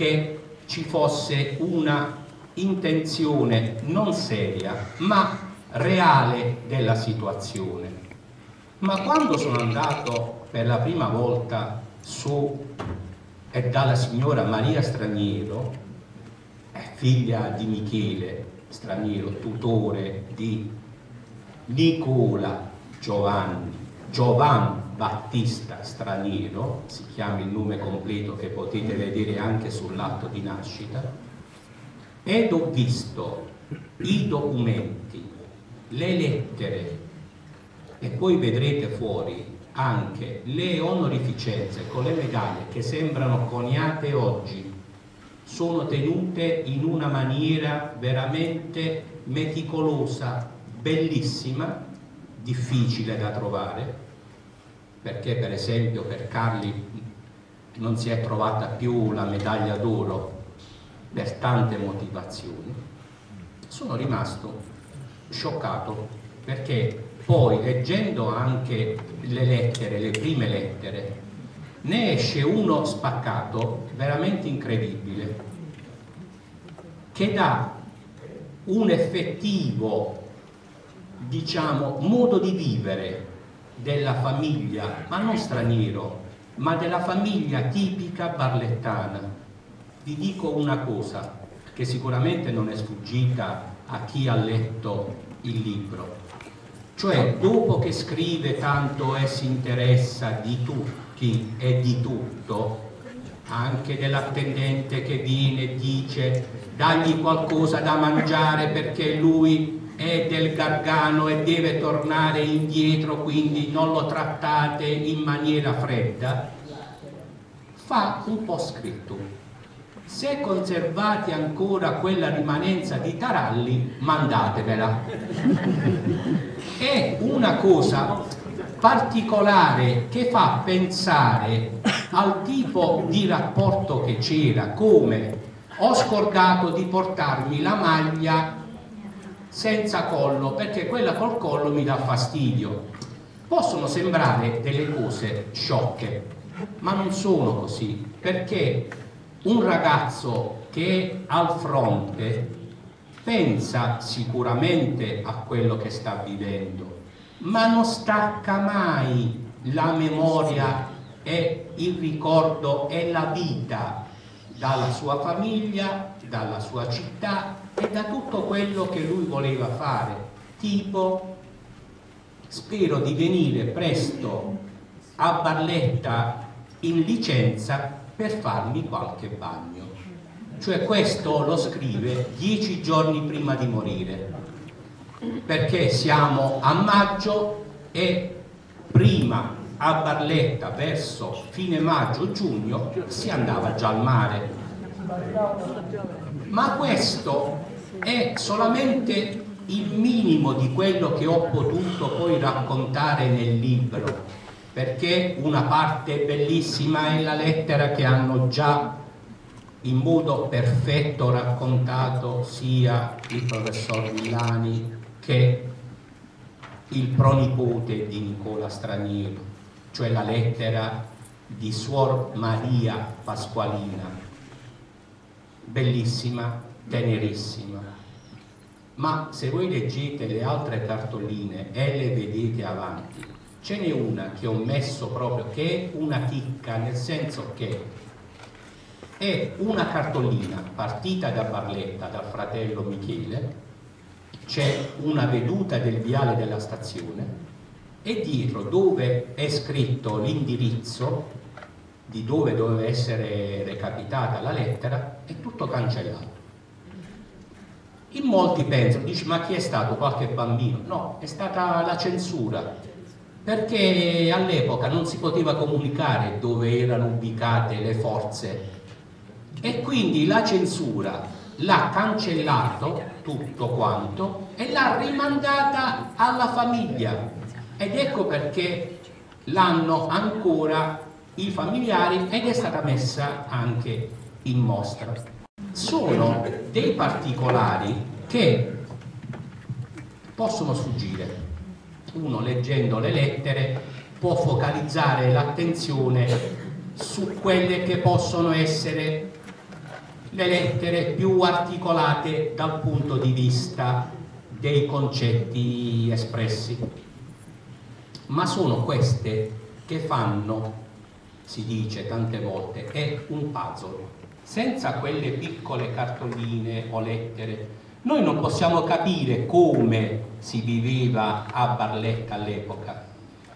che ci fosse una intenzione non seria ma reale della situazione. Ma quando sono andato per la prima volta su e dalla signora Maria Straniero, figlia di Michele Straniero, tutore di Nicola Giovanni, Giovan Battista Straniero, si chiama il nome completo che potete vedere anche sull'atto di nascita, ed ho visto i documenti, le lettere e poi vedrete fuori anche le onorificenze con le medaglie che sembrano coniate oggi sono tenute in una maniera veramente meticolosa, bellissima, difficile da trovare, perché per esempio per Carli non si è trovata più la medaglia d'oro per tante motivazioni, sono rimasto scioccato perché poi leggendo anche le lettere, le prime lettere, ne esce uno spaccato veramente incredibile che dà un effettivo diciamo, modo di vivere della famiglia, ma non straniero, ma della famiglia tipica barlettana. Vi dico una cosa che sicuramente non è sfuggita a chi ha letto il libro, cioè dopo che scrive tanto e si interessa di tutti e di tutto, anche dell'attendente che viene e dice dagli qualcosa da mangiare perché lui è del Gargano e deve tornare indietro, quindi non lo trattate in maniera fredda, fa un po' scritto. Se conservate ancora quella rimanenza di taralli, mandatevela. È una cosa particolare che fa pensare al tipo di rapporto che c'era, come ho scordato di portarmi la maglia senza collo perché quella col collo mi dà fastidio. Possono sembrare delle cose sciocche ma non sono così perché un ragazzo che è al fronte pensa sicuramente a quello che sta vivendo ma non stacca mai la memoria e il ricordo e la vita dalla sua famiglia, dalla sua città e da tutto quello che lui voleva fare, tipo spero di venire presto a Barletta in licenza per farmi qualche bagno. Cioè questo lo scrive dieci giorni prima di morire, perché siamo a maggio e prima a Barletta verso fine maggio-giugno si andava già al mare. Ma questo è solamente il minimo di quello che ho potuto poi raccontare nel libro, perché una parte bellissima è la lettera che hanno già in modo perfetto raccontato sia il professor Villani che il pronipote di Nicola Straniero, cioè la lettera di Suor Maria Pasqualina, bellissima, tenerissima. Ma se voi leggete le altre cartoline e le vedete avanti, ce n'è una che ho messo proprio, che è una chicca, nel senso che è una cartolina partita da Barletta, dal fratello Michele, c'è una veduta del viale della stazione e dietro dove è scritto l'indirizzo di dove doveva essere recapitata la lettera è tutto cancellato. In molti pensano, dice ma chi è stato? Qualche bambino? No, è stata la censura, perché all'epoca non si poteva comunicare dove erano ubicate le forze e quindi la censura l'ha cancellato tutto quanto e l'ha rimandata alla famiglia ed ecco perché l'hanno ancora i familiari ed è stata messa anche in mostra. Sono dei particolari che possono sfuggire. Uno leggendo le lettere può focalizzare l'attenzione su quelle che possono essere le lettere più articolate dal punto di vista dei concetti espressi. Ma sono queste che fanno, si dice tante volte, è un puzzle. Senza quelle piccole cartoline o lettere, noi non possiamo capire come si viveva a Barletta all'epoca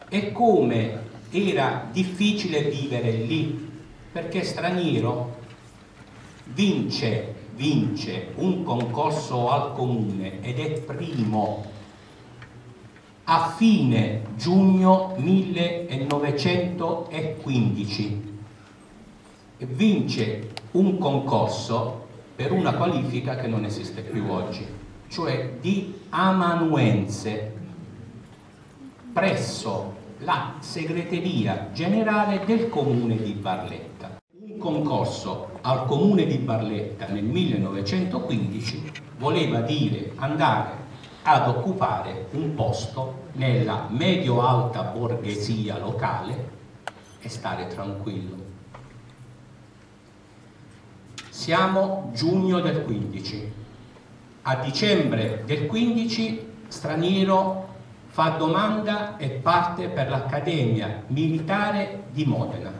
e come era difficile vivere lì, perché straniero vince, vince un concorso al comune ed è primo a fine giugno 1915 vince un concorso per una qualifica che non esiste più oggi, cioè di amanuense presso la segreteria generale del comune di Barletta. Un concorso al comune di Barletta nel 1915 voleva dire andare ad occupare un posto nella medio-alta borghesia locale e stare tranquillo. Siamo giugno del 15. A dicembre del 15 straniero fa domanda e parte per l'Accademia Militare di Modena.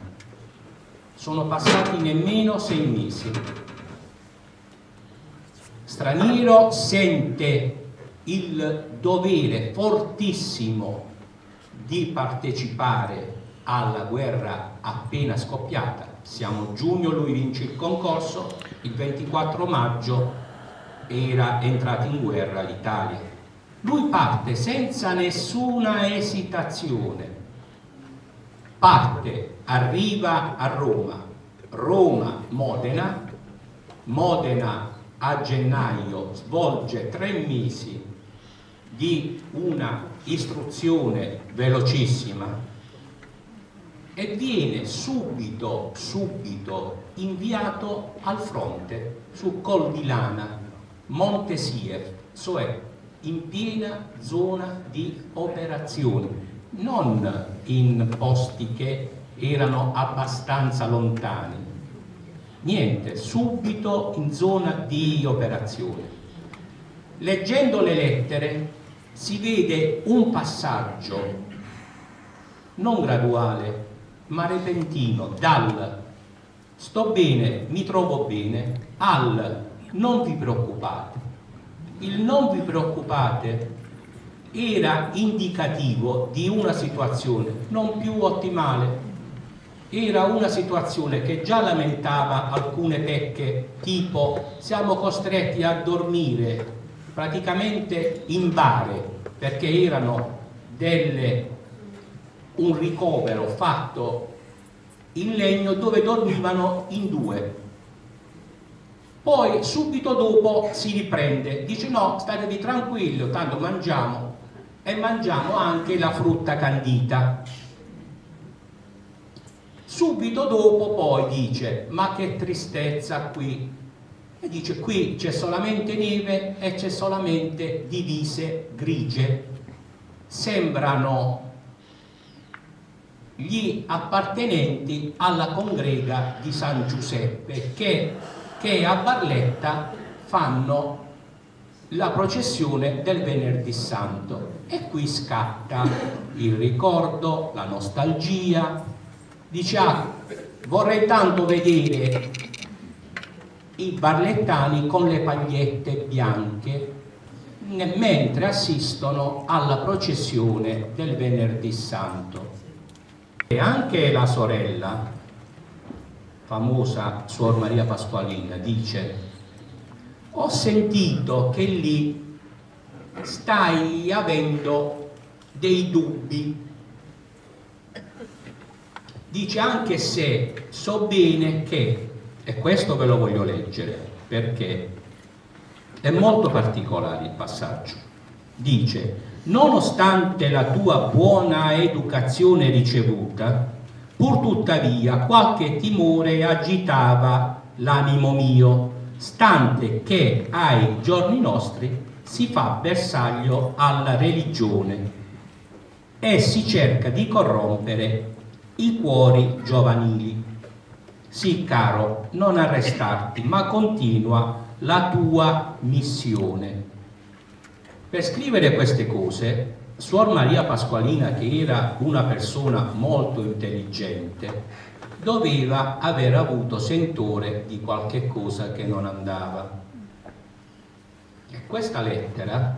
Sono passati nemmeno sei mesi. Straniero sente il dovere fortissimo di partecipare alla guerra appena scoppiata. Siamo giugno, lui vince il concorso, il 24 maggio era entrata in guerra l'Italia. Lui parte senza nessuna esitazione, parte, arriva a Roma, Roma-Modena, Modena a gennaio svolge tre mesi di una istruzione velocissima e viene subito, subito inviato al fronte su Col di Lana, Montesier, cioè in piena zona di operazione, non in posti che erano abbastanza lontani. Niente, subito in zona di operazione. Leggendo le lettere si vede un passaggio non graduale, ma repentino, dal sto bene, mi trovo bene, al non vi preoccupate il non vi preoccupate era indicativo di una situazione non più ottimale, era una situazione che già lamentava alcune pecche, tipo siamo costretti a dormire praticamente in bare perché erano delle, un ricovero fatto in legno dove dormivano in due poi subito dopo si riprende, dice no, statevi tranquilli, tanto mangiamo e mangiamo anche la frutta candita. Subito dopo poi dice, ma che tristezza qui. E dice, qui c'è solamente neve e c'è solamente divise grigie. Sembrano gli appartenenti alla congrega di San Giuseppe che che a Barletta fanno la processione del venerdì santo e qui scatta il ricordo, la nostalgia, dice ah, vorrei tanto vedere i barlettani con le pagliette bianche mentre assistono alla processione del venerdì santo. E anche la sorella famosa Suor Maria Pasqualina, dice ho sentito che lì stai avendo dei dubbi dice anche se so bene che e questo ve lo voglio leggere perché è molto particolare il passaggio dice nonostante la tua buona educazione ricevuta Pur tuttavia qualche timore agitava l'animo mio, stante che ai giorni nostri si fa bersaglio alla religione e si cerca di corrompere i cuori giovanili. Sì caro, non arrestarti, ma continua la tua missione. Per scrivere queste cose, Suor Maria Pasqualina, che era una persona molto intelligente, doveva aver avuto sentore di qualche cosa che non andava. E questa lettera,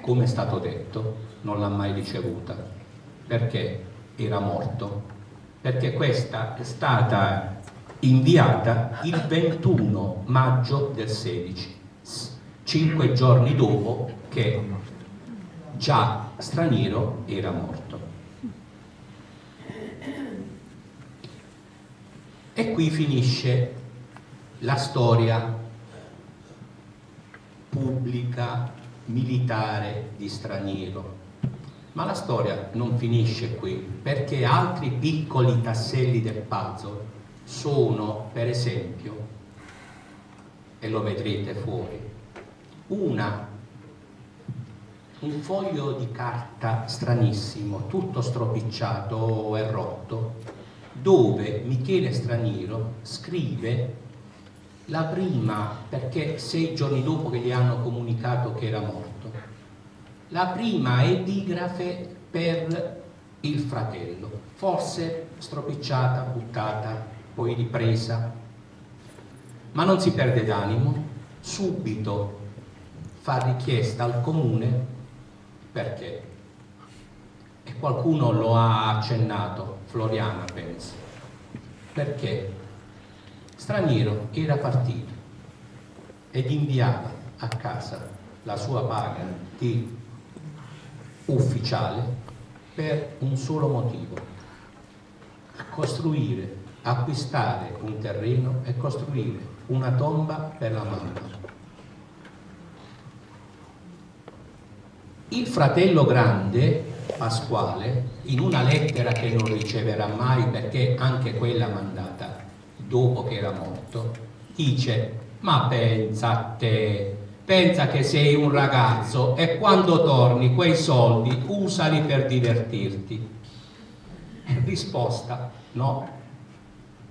come è stato detto, non l'ha mai ricevuta, perché era morto, perché questa è stata inviata il 21 maggio del 16, cinque giorni dopo che già straniero era morto. E qui finisce la storia pubblica, militare di straniero. Ma la storia non finisce qui, perché altri piccoli tasselli del puzzle sono, per esempio, e lo vedrete fuori, una un foglio di carta stranissimo, tutto stropicciato e rotto, dove Michele Straniero scrive la prima, perché sei giorni dopo che gli hanno comunicato che era morto, la prima epigrafe per il fratello, forse stropicciata, buttata, poi ripresa, ma non si perde d'animo, subito fa richiesta al comune perché? E qualcuno lo ha accennato, Floriana penso. Perché? Straniero era partito ed inviava a casa la sua paga di ufficiale per un solo motivo, costruire, acquistare un terreno e costruire una tomba per la mamma Il fratello grande, Pasquale, in una lettera che non riceverà mai perché anche quella mandata dopo che era morto, dice ma pensa a te, pensa che sei un ragazzo e quando torni quei soldi usali per divertirti. Risposta, no,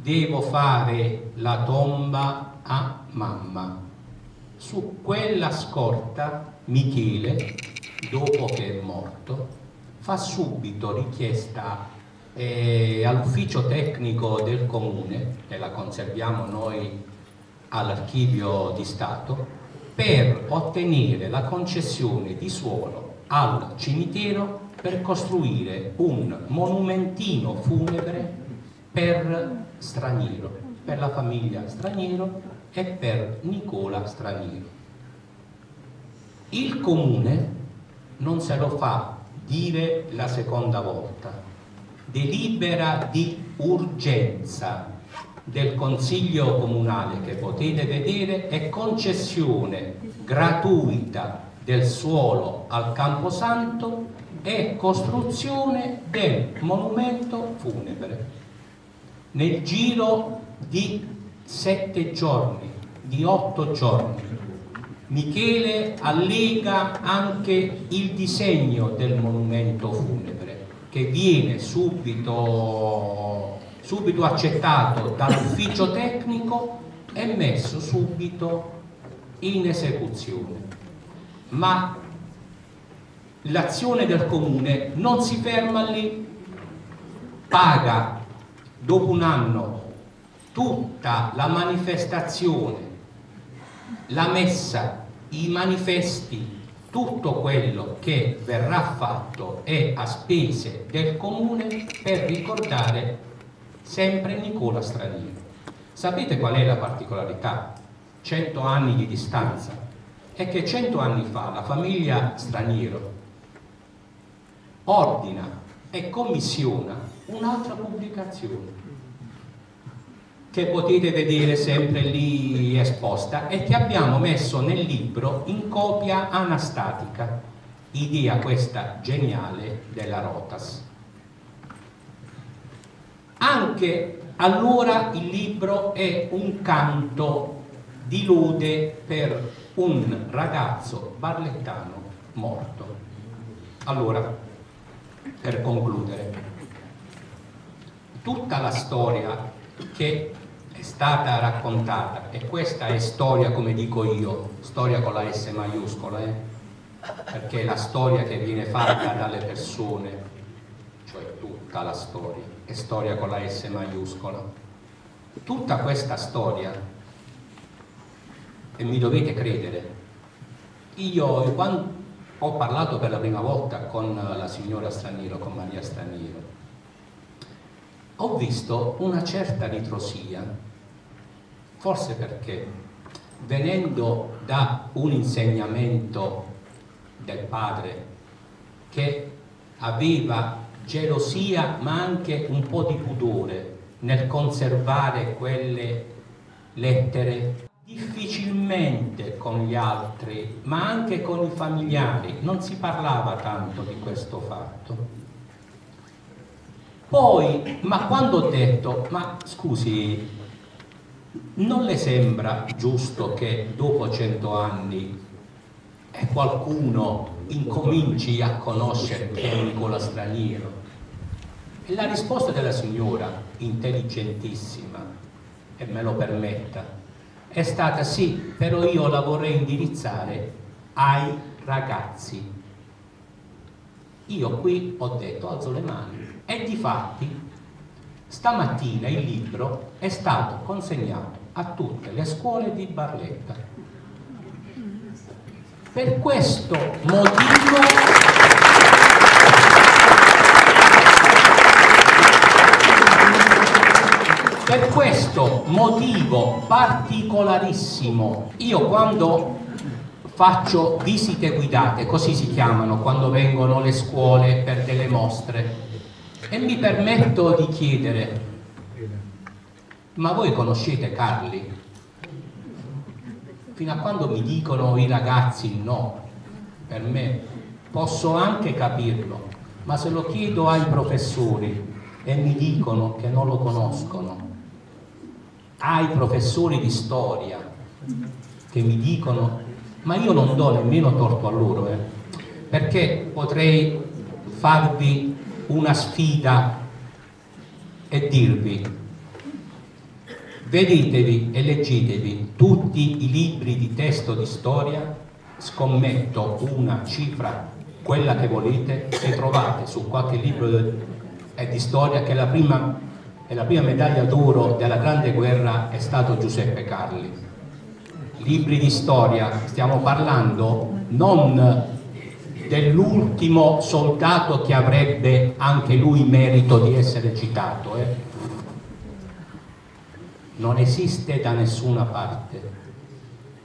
devo fare la tomba a mamma. Su quella scorta Michele dopo che è morto, fa subito richiesta eh, all'ufficio tecnico del comune, e la conserviamo noi all'archivio di Stato, per ottenere la concessione di suolo al cimitero per costruire un monumentino funebre per straniero, per la famiglia straniero e per Nicola straniero. Il comune non se lo fa dire la seconda volta. Delibera di urgenza del Consiglio Comunale che potete vedere è concessione gratuita del suolo al Camposanto e costruzione del monumento funebre. Nel giro di sette giorni, di otto giorni, Michele allega anche il disegno del monumento funebre che viene subito, subito accettato dall'ufficio tecnico e messo subito in esecuzione. Ma l'azione del comune non si ferma lì, paga dopo un anno tutta la manifestazione, la messa i manifesti, tutto quello che verrà fatto è a spese del comune per ricordare sempre Nicola Straniero. Sapete qual è la particolarità? Cento anni di distanza. È che cento anni fa la famiglia Straniero ordina e commissiona un'altra pubblicazione che potete vedere sempre lì esposta e che abbiamo messo nel libro in copia anastatica, idea questa geniale della Rotas. Anche allora il libro è un canto di lode per un ragazzo barlettano morto. Allora, per concludere, tutta la storia che è stata raccontata e questa è storia come dico io, storia con la S maiuscola, eh? perché è la storia che viene fatta dalle persone, cioè tutta la storia, è storia con la S maiuscola. Tutta questa storia, e mi dovete credere, io quando ho parlato per la prima volta con la signora Straniero, con Maria Straniero, ho visto una certa ritrosia, forse perché venendo da un insegnamento del padre che aveva gelosia ma anche un po' di pudore nel conservare quelle lettere difficilmente con gli altri ma anche con i familiari. Non si parlava tanto di questo fatto poi, ma quando ho detto, ma scusi, non le sembra giusto che dopo cento anni eh, qualcuno incominci a conoscere che è Nicola Straniero? E la risposta della signora, intelligentissima, e me lo permetta, è stata sì, però io la vorrei indirizzare ai ragazzi. Io qui ho detto, alzo le mani, e di fatti stamattina il libro è stato consegnato a tutte le scuole di Barletta. Per questo motivo per questo motivo particolarissimo io quando faccio visite guidate, così si chiamano quando vengono le scuole per delle mostre e mi permetto di chiedere, ma voi conoscete Carli? Fino a quando mi dicono i ragazzi no, per me posso anche capirlo, ma se lo chiedo ai professori e mi dicono che non lo conoscono, ai professori di storia che mi dicono, ma io non do nemmeno torto a loro, eh, perché potrei farvi una sfida e dirvi vedetevi e leggetevi tutti i libri di testo di storia scommetto una cifra quella che volete e trovate su qualche libro di storia che la prima, la prima medaglia d'oro della grande guerra è stato Giuseppe Carli libri di storia stiamo parlando non dell'ultimo soldato che avrebbe anche lui merito di essere citato. Eh? Non esiste da nessuna parte.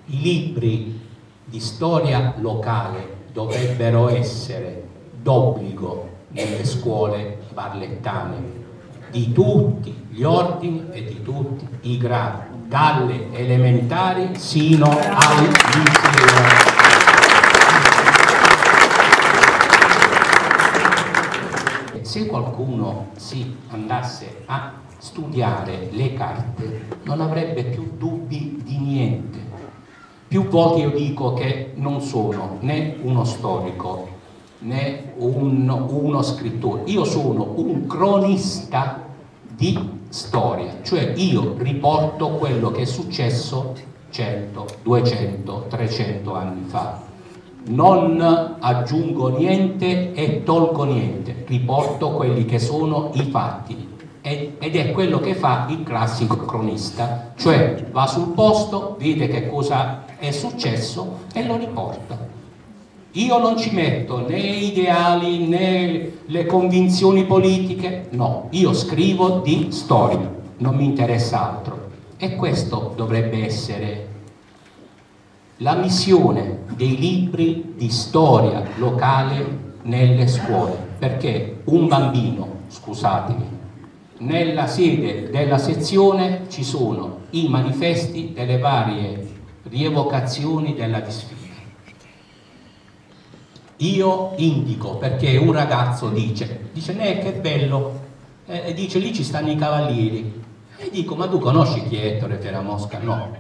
I libri di storia locale dovrebbero essere d'obbligo nelle scuole barlettane di tutti gli ordini e di tutti i gradi, dalle elementari sino al liceo. se qualcuno si andasse a studiare le carte non avrebbe più dubbi di niente. Più volte io dico che non sono né uno storico né un, uno scrittore, io sono un cronista di storia, cioè io riporto quello che è successo 100, 200, 300 anni fa. Non aggiungo niente e tolgo niente, riporto quelli che sono i fatti. Ed è quello che fa il classico cronista, cioè va sul posto, vede che cosa è successo e lo riporta. Io non ci metto né ideali né le convinzioni politiche, no, io scrivo di storia, non mi interessa altro. E questo dovrebbe essere la missione dei libri di storia locale nelle scuole, perché un bambino, scusatemi, nella sede della sezione ci sono i manifesti delle varie rievocazioni della disfida. Io indico perché un ragazzo dice, dice, eh che bello, e dice lì ci stanno i cavalieri, e dico ma tu conosci chi è Ettore Ferramosca? No,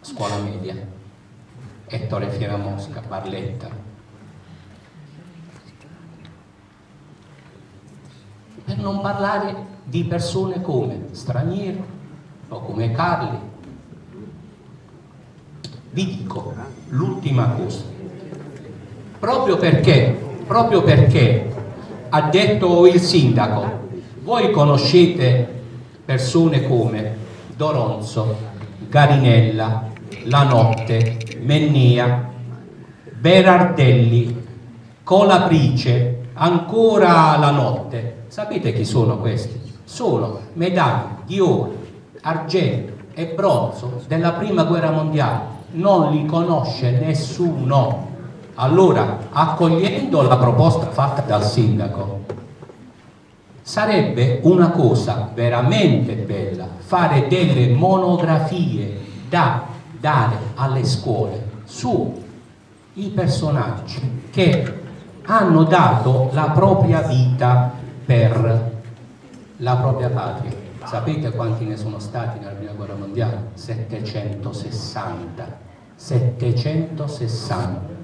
scuola media Ettore Fieramosca, Barletta. Per non parlare di persone come Straniero, o come Carli. Vi dico l'ultima cosa, proprio perché, proprio perché ha detto il sindaco, voi conoscete persone come Doronzo, Garinella, La Notte, Mennea, Berardelli, Colaprice, ancora La Notte. Sapete chi sono questi? Sono medaglie di oro, argento e bronzo della prima guerra mondiale. Non li conosce nessuno. Allora, accogliendo la proposta fatta dal sindaco, sarebbe una cosa veramente bella fare delle monografie da dare alle scuole sui personaggi che hanno dato la propria vita per la propria patria. Sapete quanti ne sono stati nella prima guerra mondiale? 760. 760.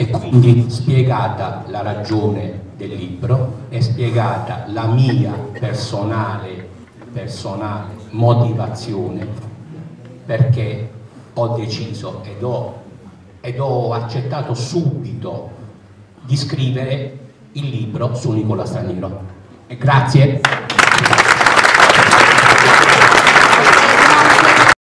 E quindi spiegata la ragione del libro, è spiegata la mia personale, personale motivazione perché ho deciso ed ho, ed ho accettato subito di scrivere il libro su Nicola Straniero. E grazie.